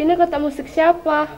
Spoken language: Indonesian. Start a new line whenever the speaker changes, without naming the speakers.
Ini kata musik siapa?